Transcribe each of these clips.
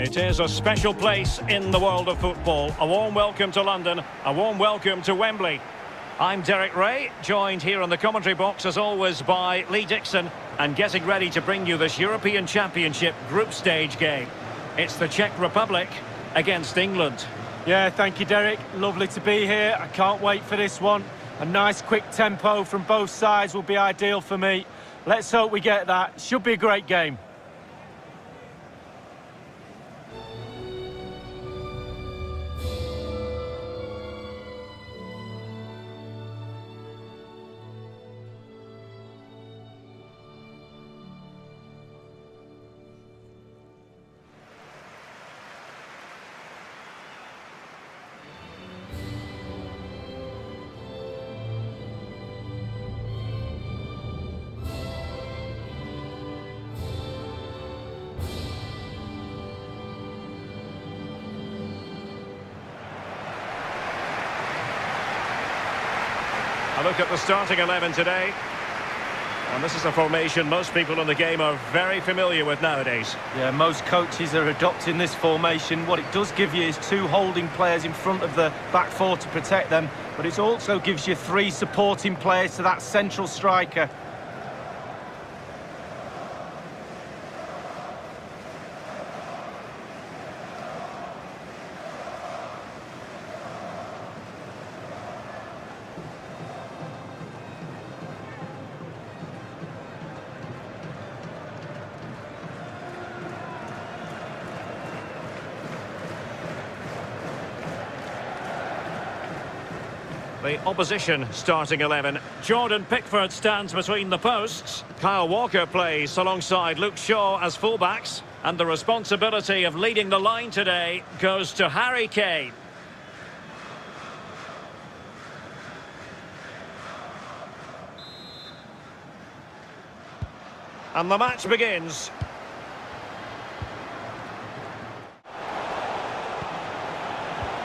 It is a special place in the world of football. A warm welcome to London, a warm welcome to Wembley. I'm Derek Ray, joined here on the commentary box as always by Lee Dixon and getting ready to bring you this European Championship group stage game. It's the Czech Republic against England. Yeah, thank you, Derek. Lovely to be here. I can't wait for this one. A nice quick tempo from both sides will be ideal for me. Let's hope we get that. Should be a great game. A look at the starting 11 today. And this is a formation most people in the game are very familiar with nowadays. Yeah, most coaches are adopting this formation. What it does give you is two holding players in front of the back four to protect them, but it also gives you three supporting players to that central striker. The opposition starting 11. Jordan Pickford stands between the posts. Kyle Walker plays alongside Luke Shaw as fullbacks. And the responsibility of leading the line today goes to Harry Kane. And the match begins.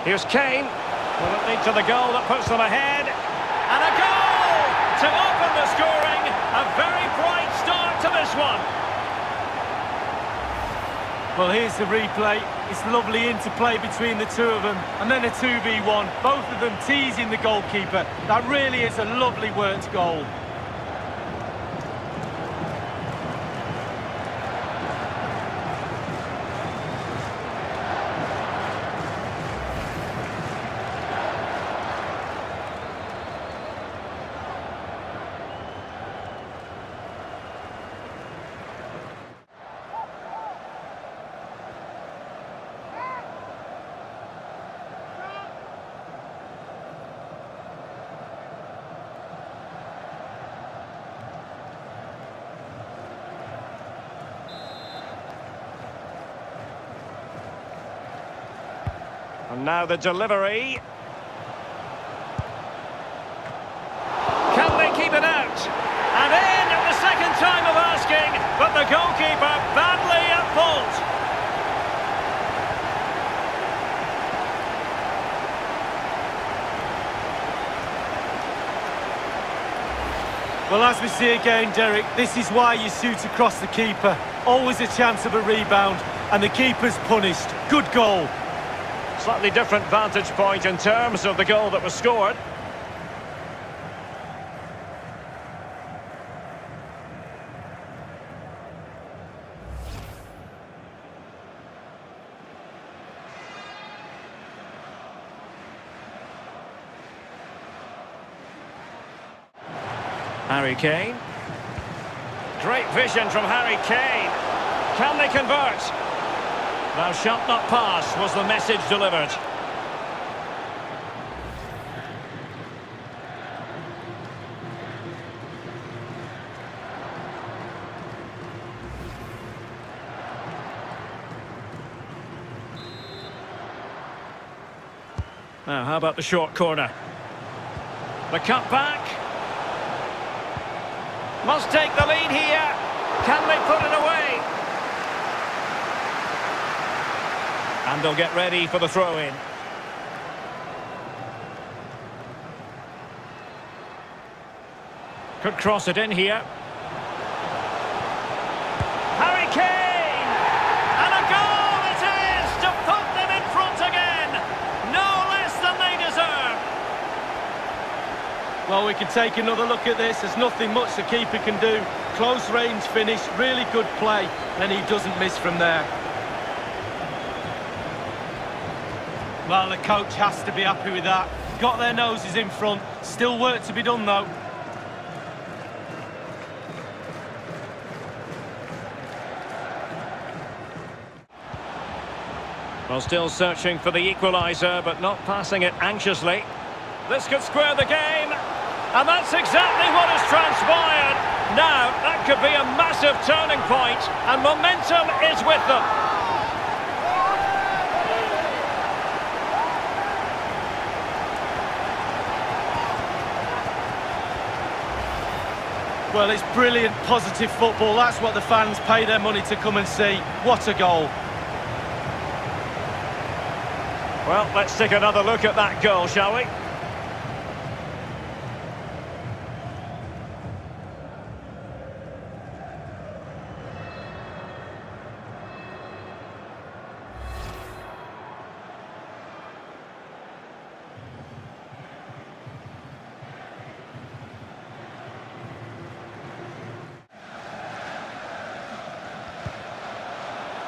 Here's Kane. Will it lead to the goal that puts them ahead? And a goal to open the scoring. A very bright start to this one. Well, here's the replay. It's lovely interplay between the two of them. And then a 2v1. Both of them teasing the goalkeeper. That really is a lovely worked goal. And now the delivery. Can they keep it out? And in at the second time of asking, but the goalkeeper badly at fault. Well, as we see again, Derek, this is why you shoot across the keeper. Always a chance of a rebound, and the keeper's punished. Good goal. Slightly different vantage point in terms of the goal that was scored. Harry Kane. Great vision from Harry Kane. Can they convert? Thou shalt not pass was the message delivered. Now, how about the short corner? The cut back. Must take the lead here. Can they put it away? And they'll get ready for the throw-in. Could cross it in here. Harry Kane! And a goal it is to put them in front again! No less than they deserve! Well, we can take another look at this. There's nothing much the keeper can do. Close range finish, really good play, and he doesn't miss from there. Well, the coach has to be happy with that. Got their noses in front. Still work to be done, though. Well, still searching for the equaliser, but not passing it anxiously. This could square the game. And that's exactly what has transpired. Now, that could be a massive turning point, and momentum is with them. Well, it's brilliant, positive football. That's what the fans pay their money to come and see. What a goal. Well, let's take another look at that goal, shall we?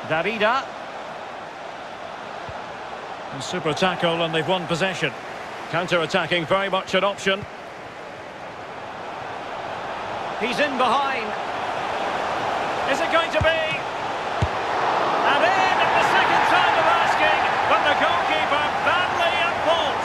Darida. And super tackle and they've won possession. Counter-attacking very much an option. He's in behind. Is it going to be? And in the second time of asking, but the goalkeeper badly at fault.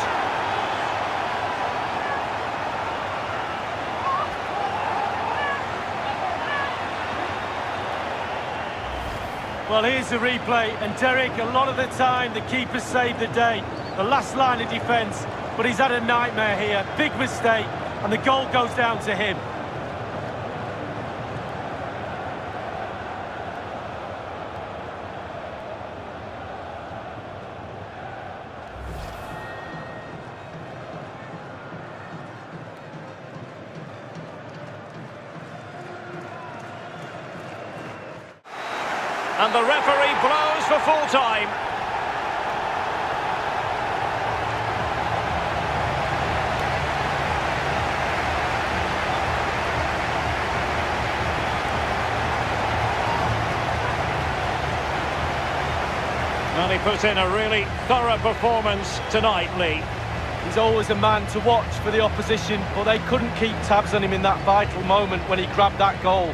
Well, here's the replay, and Derek, a lot of the time, the keeper saved the day. The last line of defence, but he's had a nightmare here. Big mistake, and the goal goes down to him. And the referee blows for full time. Well, he put in a really thorough performance tonight, Lee. He's always a man to watch for the opposition, but they couldn't keep tabs on him in that vital moment when he grabbed that goal.